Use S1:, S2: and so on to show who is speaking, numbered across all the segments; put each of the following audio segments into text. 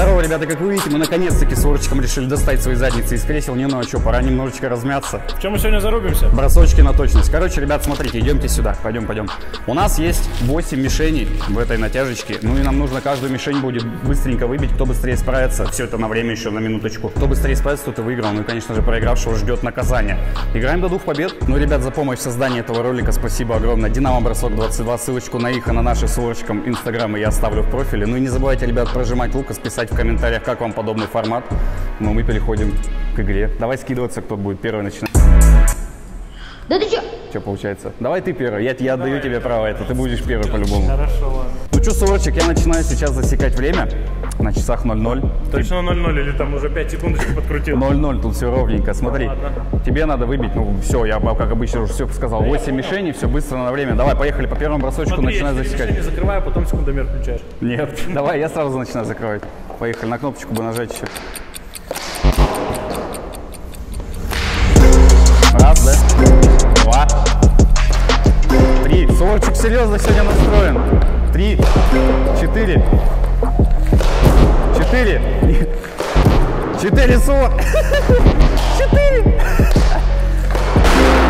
S1: Здорово, ребята, как вы видите, мы наконец-таки с Урочком решили достать свои задницы из кресел. Не ну а что, пора немножечко размяться.
S2: В чем мы сегодня зарубимся?
S1: Бросочки на точность. Короче, ребят, смотрите, идемте сюда. Пойдем, пойдем. У нас есть 8 мишеней в этой натяжечке. Ну и нам нужно каждую мишень будет быстренько выбить. Кто быстрее справится, все это на время еще, на минуточку. Кто быстрее справится, тот и выиграл. Ну и, конечно же, проигравшего ждет наказание. Играем до двух побед. Ну, ребят, за помощь в создании этого ролика спасибо огромное. Динамо Бросок 22. Ссылочку на их и на наши с Урочком инстаграмы я оставлю в профиле. Ну и не забывайте, ребят, прожимать лук и писать в комментариях, как вам подобный формат. Ну, мы переходим к игре. Давай скидываться, кто будет первый начинать.
S3: Да ты чё?
S1: Что получается? Давай ты первый. Я, я отдаю тебе право это. Ты будешь первый по-любому.
S2: Хорошо, ладно.
S1: Ну что, Сурочек, я начинаю сейчас засекать время. На часах 00.
S2: Точно 0-0 или там уже 5 секундочек подкрутил?
S1: 0-0, тут все ровненько. Смотри,
S2: ладно.
S1: тебе надо выбить, ну все, я как обычно уже все сказал. 8 мишеней, все быстро на время. Давай, поехали по первому бросочку,
S2: Смотри,
S1: начинай засекать.
S2: не закрываю, потом секундомер включаешь.
S1: Нет, давай, я сразу начинаю закрывать. Поехали, на кнопочку бы нажать еще. Сурочек серьезно сегодня настроен. Три. Четыре. Четыре. Четыре сорок. Четыре.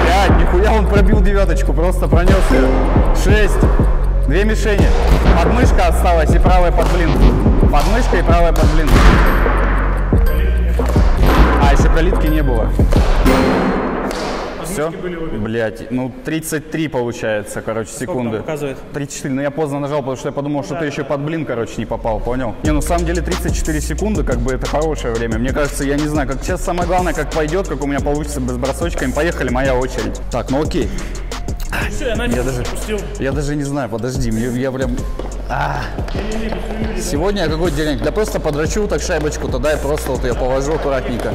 S1: Пять. Нихуя он пробил девяточку, просто пронес ее. Шесть. Две мишени. Подмышка осталась и правая под блин. Подмышка и правая под блин. А, еще калитки не было. Все? Блять, ну 33 получается, короче, секунды.
S2: там показывает?
S1: 34, но я поздно нажал, потому что я подумал, что ты еще под блин, короче, не попал, понял? Не, ну, на самом деле 34 секунды, как бы, это хорошее время. Мне кажется, я не знаю, как сейчас самое главное, как пойдет, как у меня получится без бросочками. Поехали, моя очередь. Так, ну окей.
S2: Все, я
S1: Я даже,
S2: запустил.
S1: я даже не знаю, подожди, мне, я прям... А. Сегодня я какой день? Да просто подрачу так шайбочку, тогда я просто вот ее положу аккуратненько.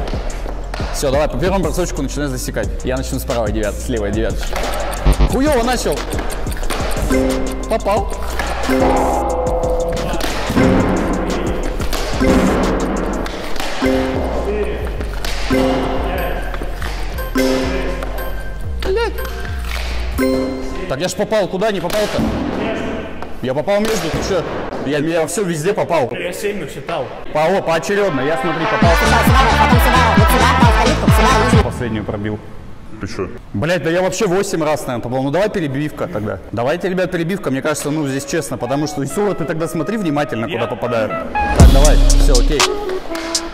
S1: Все, давай, по первому бросочку начинай засекать. Я начну с правой девятки, с левой девятки. Хуёво начал. Попал. Блядь. Так я ж попал, куда не попал-то? Я попал между, ты что? Я, я все везде попал.
S2: Я 7 насчитал.
S1: По, о, поочередно, я смотри, попал. Последнюю пробил.
S4: Ты что?
S1: Блять, да я вообще 8 раз, наверное, попал. Ну давай перебивка тогда. Давайте, ребят, перебивка. Мне кажется, ну здесь честно, потому что Исура, ты тогда смотри внимательно, куда попадают. Так, давай, все, окей.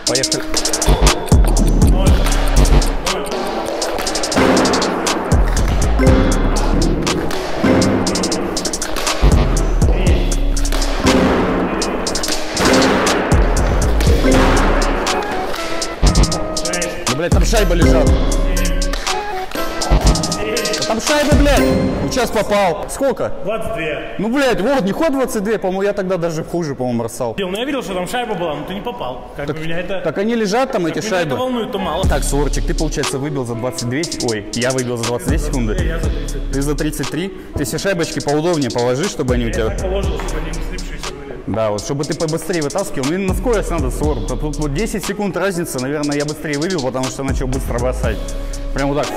S1: Поехали. Да, блядь, там шайба лежат. Там шайба, блядь. Ну, сейчас попал. Сколько?
S2: 22.
S1: Ну, блядь, вот, не ход 22, по-моему, я тогда даже хуже, по-моему, бросал.
S2: Ну я видел, что там шайба была, но ты не попал. Как бы меня это...
S1: Так они лежат там, эти
S2: меня это
S1: шайбы.
S2: волнует, то мало.
S1: Так, Суворчик, ты, получается, выбил за 22, ой, я выбил за 22 секунды.
S2: Я за 30.
S1: Ты за 33. Ты все шайбочки поудобнее положи, чтобы они у тебя...
S2: Так положил, чтобы они.
S1: Да, вот, чтобы ты побыстрее вытаскивал. Ну и на скорость надо, Сур. Тут вот 10 секунд разница, наверное, я быстрее выбил, потому что начал быстро бросать. Прям вот так.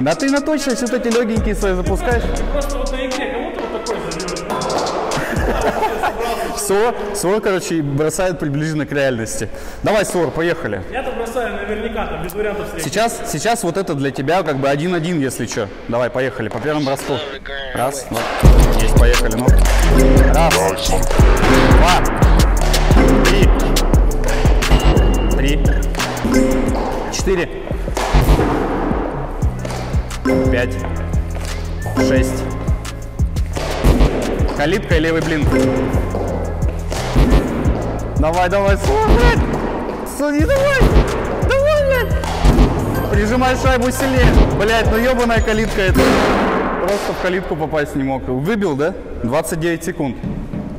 S1: Да ты на точность вот эти легенькие свои запускаешь.
S2: Просто вот на игре кому-то вот такой.
S1: Все, Сур, короче, бросает приближенно к реальности. Давай, Сур, поехали.
S2: Я-то бросаю наверняка, там без вариантов встречи.
S1: Сейчас, сейчас вот это для тебя как бы один-один, если что. Давай, поехали, по первому броску. Раз, два. Есть, поехали, ну. Раз, два, три, три, четыре, пять, шесть. Калитка и левый блин. Давай, давай, блядь! Суди, давай! Давай, блядь! Прижимай шайбу сильнее. Блять, ну ебаная калитка это. Просто в калитку попасть не мог. Выбил, да? 29 секунд.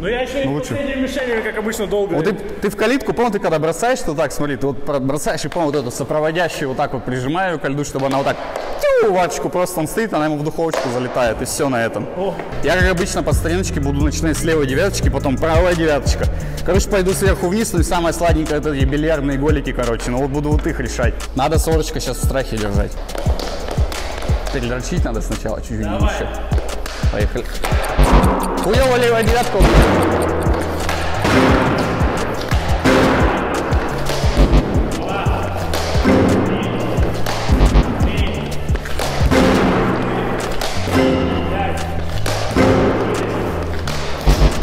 S2: Но я еще и
S1: лучше.
S2: последними мишенями, как обычно, долго.
S1: Вот ты, ты в калитку, помню, ты когда бросаешь, то так, смотри, ты вот бросаешь и, помню, вот эту сопроводящую вот так вот прижимаю к льду, чтобы она вот так тю, ваточку просто он стоит, она ему в духовочку залетает, и все на этом.
S2: О.
S1: Я, как обычно, по стариночке буду начинать с левой девяточки, потом правая девяточка. Короче, пойду сверху вниз, ну и самое сладенькое, это бильярдные голики, короче, ну вот буду вот их решать. Надо сорочка сейчас в страхе держать. Передрочить надо сначала, чуть-чуть. Поехали. Хуёво левая девятка.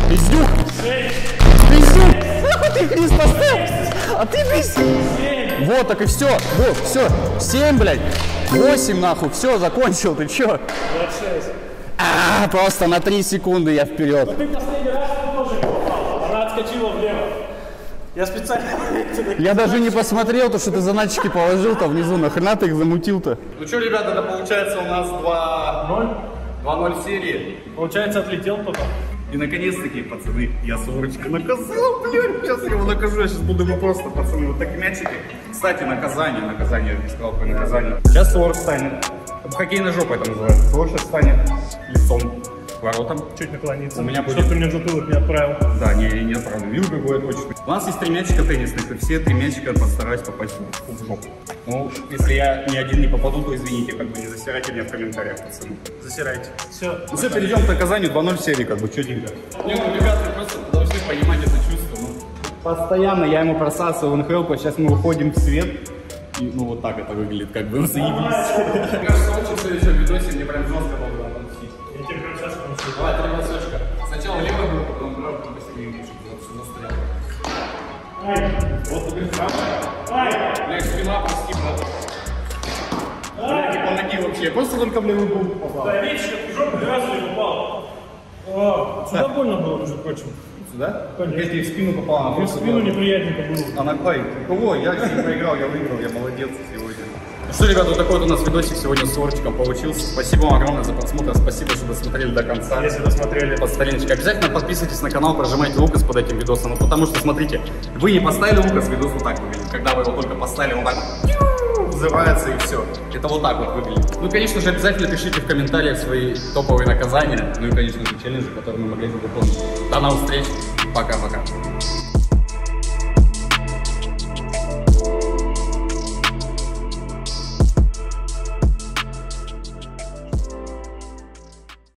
S1: Пиздюк! Пиздюк! Нахуй ты Крис поставь! А ты без? Вот, так и все. Вот, все. Семь, блядь. Восемь, нахуй. Все, закончил. Ты чё?
S2: 26.
S1: А, просто на 3 секунды я вперед.
S2: Ты последний раз тоже попал. Она отскочила влево. Я специально...
S1: Я даже не посмотрел, то, что ты заначки положил там внизу. Нахрена ты их замутил-то? Ну что, ребята, это получается у нас 2... 2-0 серии.
S2: Получается, отлетел кто-то.
S1: И наконец-таки, пацаны, я Сорочка наказал, блядь, сейчас я его накажу, я сейчас буду ему просто, пацаны, вот так мячики. Кстати, наказание, наказание, я сказал, какое наказание. Сейчас Сор станет, хоккейная жопа это называется, сейчас станет лицом к воротам.
S2: Чуть наклониться.
S1: У меня будет-
S2: Чтоб ты мне в затылок не отправил.
S1: Да, не, не отправлю, вижу, какое точно. У нас есть три мячика теннисных, и все три мячика постараюсь попасть в жопу. Ну, если я ни один не попаду, то извините, как бы не засирайте меня в комментариях, пацаны. Засирайте.
S2: Все.
S1: Ну все, перейдем к наказанию 2-0 серии, как бы, что делать? Не, ну, ребята, просто должны понимать это чувство. Ну, постоянно я ему просасываю НХЛ, сейчас мы выходим в свет, и, ну, вот так это выглядит, как бы, заебись. Мне кажется, очень следующем видосе мне прям жестко Давай, три бросочка. Сначала левый был, потом правый, потом посередине, чтобы все застряло. Вот, блин, правая. Блядь, спина почти. Блядь, и по ноге вообще. Просто только в левый был попал.
S2: Да, видишь, как в жопу ни разу не попал. О, сюда больно было, между прочим.
S1: Сюда?
S2: Конечно.
S1: Тебе в спину попал, она
S2: В спину неприятненько было.
S1: Она ой, у кого? Я сегодня проиграл, я выиграл, я молодец сегодня. Что, ребята, вот такой вот у нас видосик сегодня с Орчиком получился. Спасибо вам огромное за просмотр, спасибо, что досмотрели до конца.
S2: Если досмотрели.
S1: под стариночкой. Обязательно подписывайтесь на канал, прожимайте лукас под этим видосом. Ну, потому что, смотрите, вы не поставили лукас, видос вот так выглядит. Когда вы его только поставили, он так взрывается и все. Это вот так вот выглядит. Ну, конечно же, обязательно пишите в комментариях свои топовые наказания. Ну и, конечно же, челленджи, которые мы могли бы выполнить. До новых встреч. Пока-пока.